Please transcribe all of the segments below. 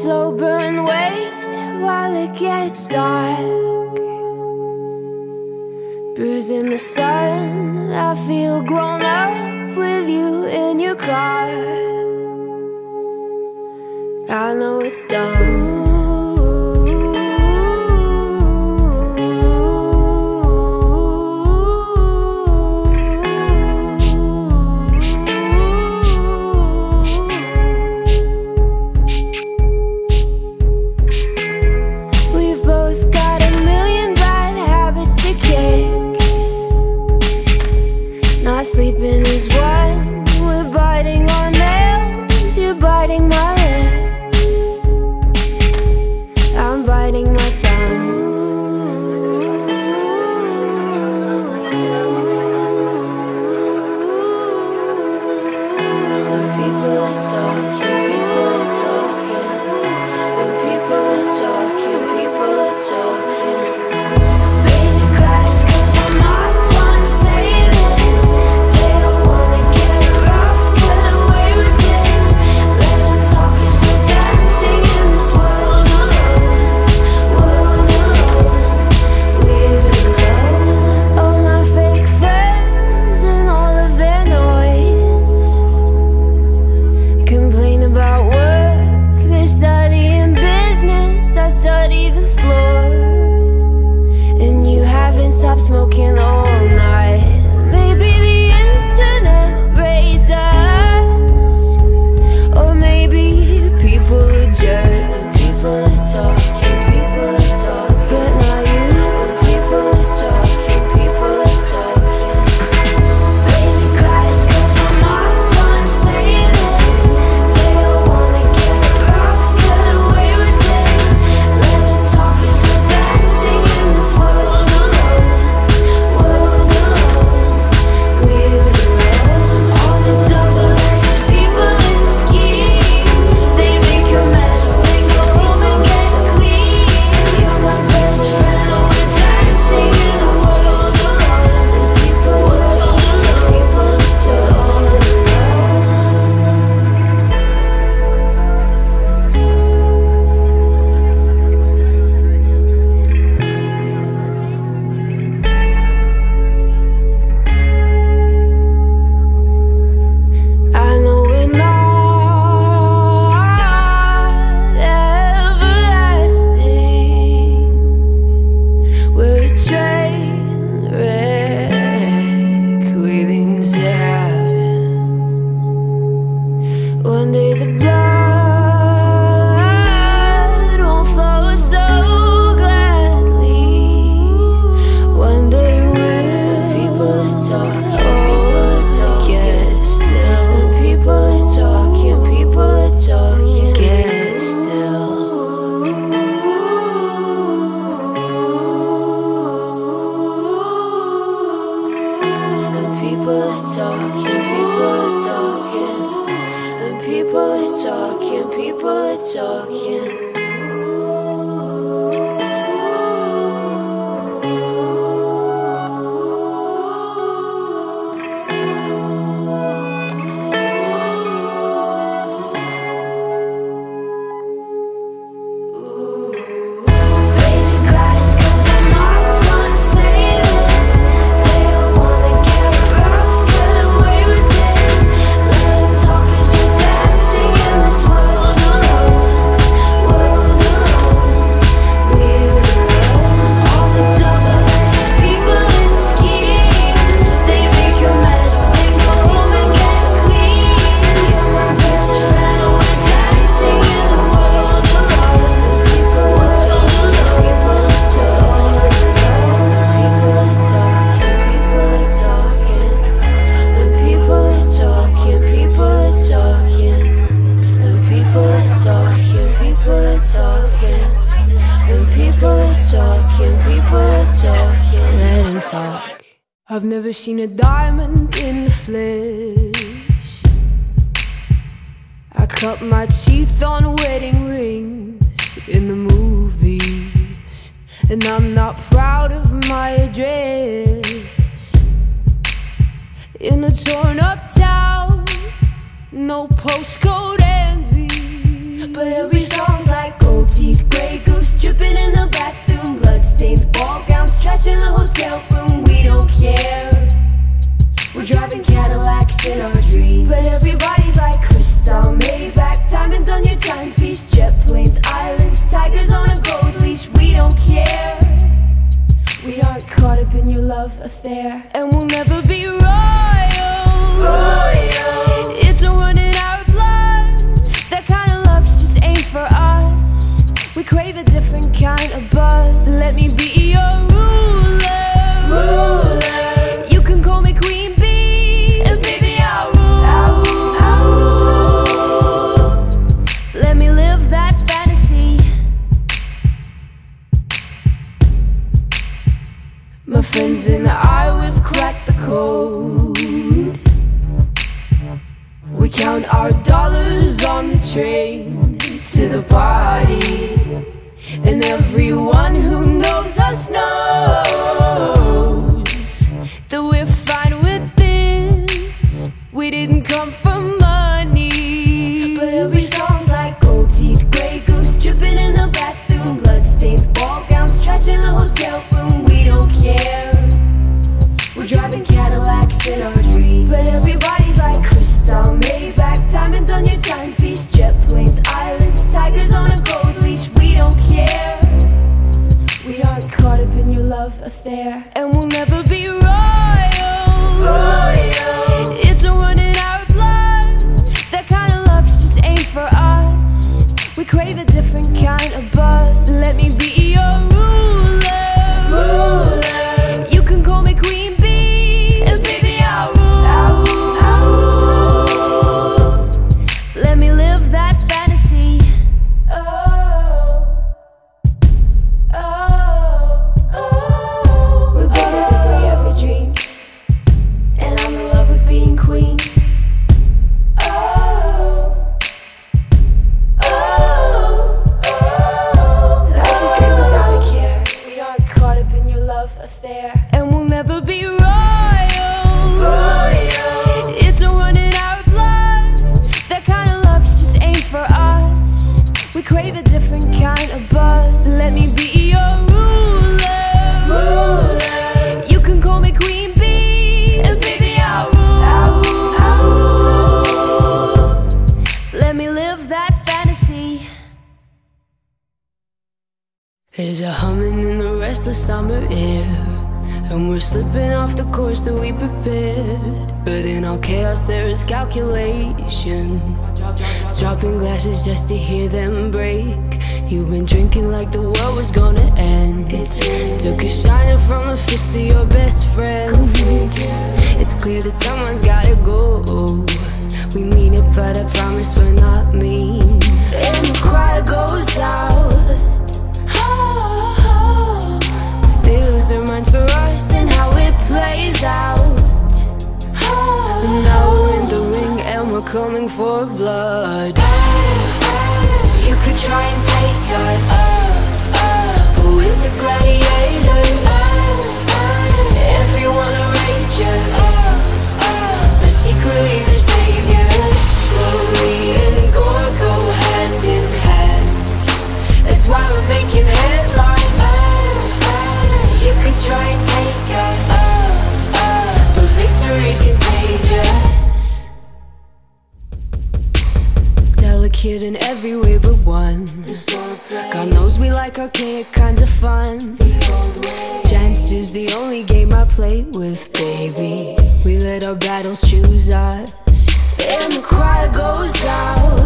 slow burn, wait while it gets dark. Bruising the sun, I feel grown up with you in your car. I know it's dumb. the I've never seen a diamond in the flesh. I cut my teeth on wedding rings in the movies, and I'm not proud of my address. In a torn up town, no postcode envy. But every song's like gold teeth, Grey Goose dripping in the bathroom, bloodstains, ball gowns, trash in the hotel room. We don't care. We're driving Cadillacs in our different kind of buzz. Let me be your ruler. You And we're slipping off the course that we prepared. But in all chaos, there is calculation. Dropping glasses just to hear them break. You've been drinking like the world was gonna end. Took a shiner from the fist of your best friend. It's clear that someone's gotta go. We mean it, but I promise we're not mean. And the cry goes out. They their minds for us and how it plays out. And now we're in the ring and we're coming for blood. You could try and take us, but with the gladiators, everyone a rager, Delicate in every way but one. God knows we like archaic kinds of fun. Chance is the only game I play with, baby. We let our battles choose us, and the cry goes out.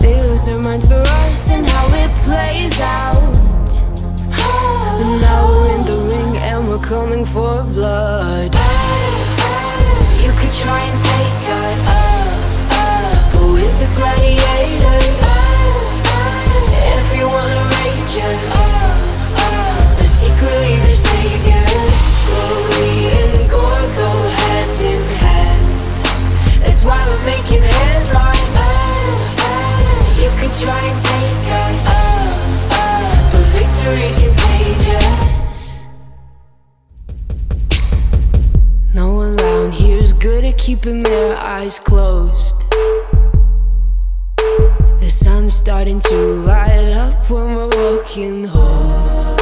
They lose their minds for us and how it plays out. And now we're in the ring and we're coming for blood. You could try and take sun's starting to light up when we're walking home.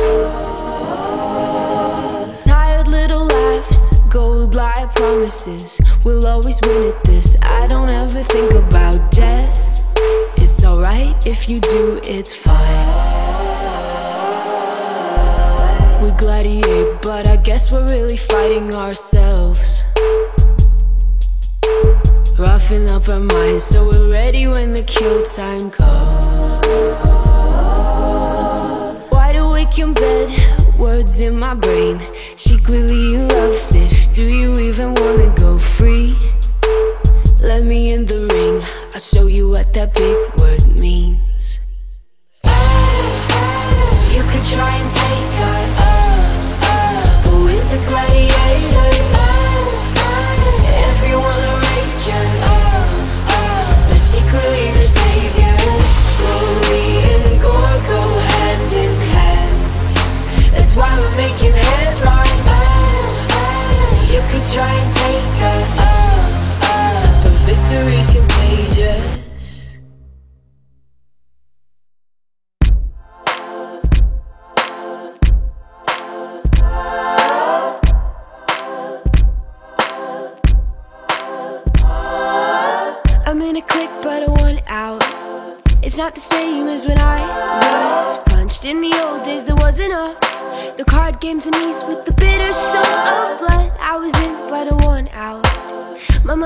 Tired little laughs, gold lie promises. We'll always win at this, I don't ever think about death. It's alright if you do, it's fine. We gladiate, but I guess we're really fighting ourselves. Roughing up our minds so we're ready when the kill time comes Wide awake in bed, words in my brain Secretly you love this, do you even wanna go free? Let me in the ring, I'll show you what that big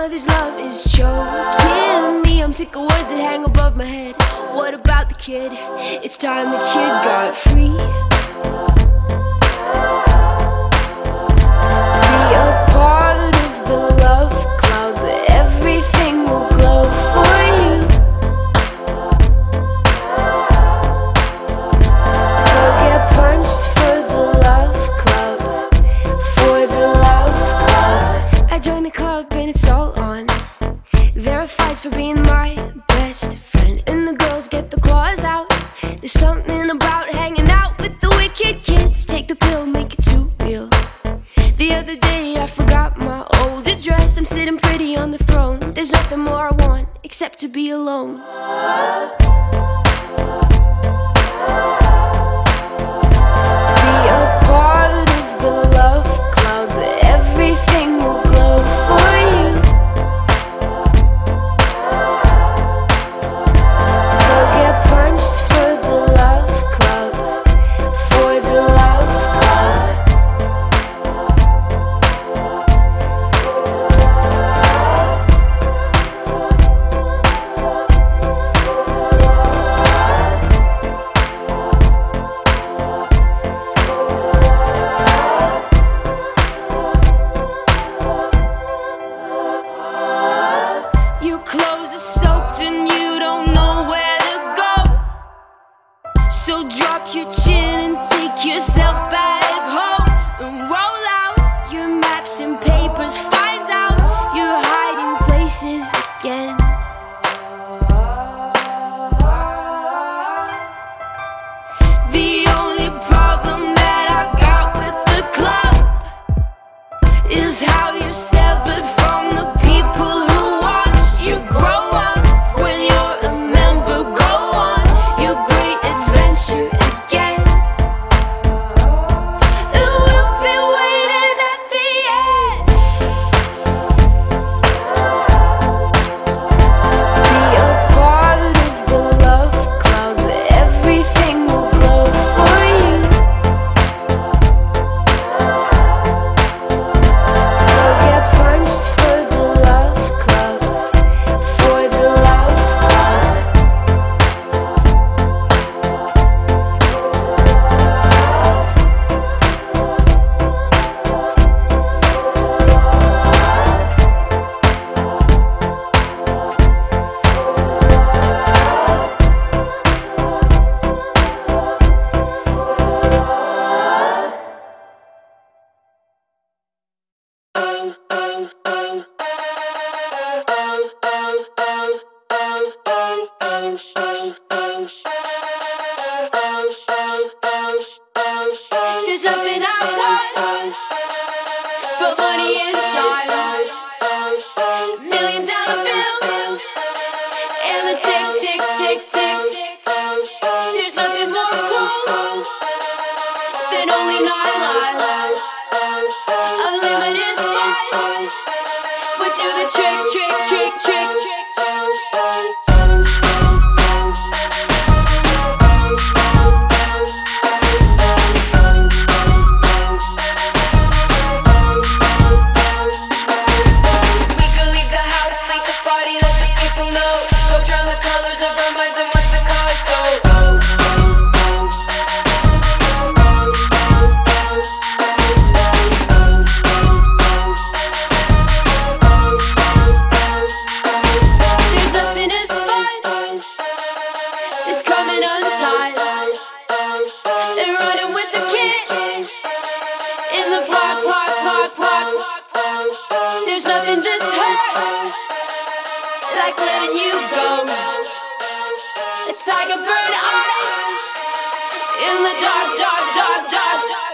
mother's love is choking me. I'm sick of words that hang above my head. What about the kid? It's time the kid got free. in the club and it's all on. There are fights for being right. put money and inside Million dollar bills. And the tick, tick, tick, tick. There's nothing more cool Than only nine Unlimited spice. But do the trick, trick, trick, trick. like letting you go. a tiger a bird artist in the dark, dark, dark, dark.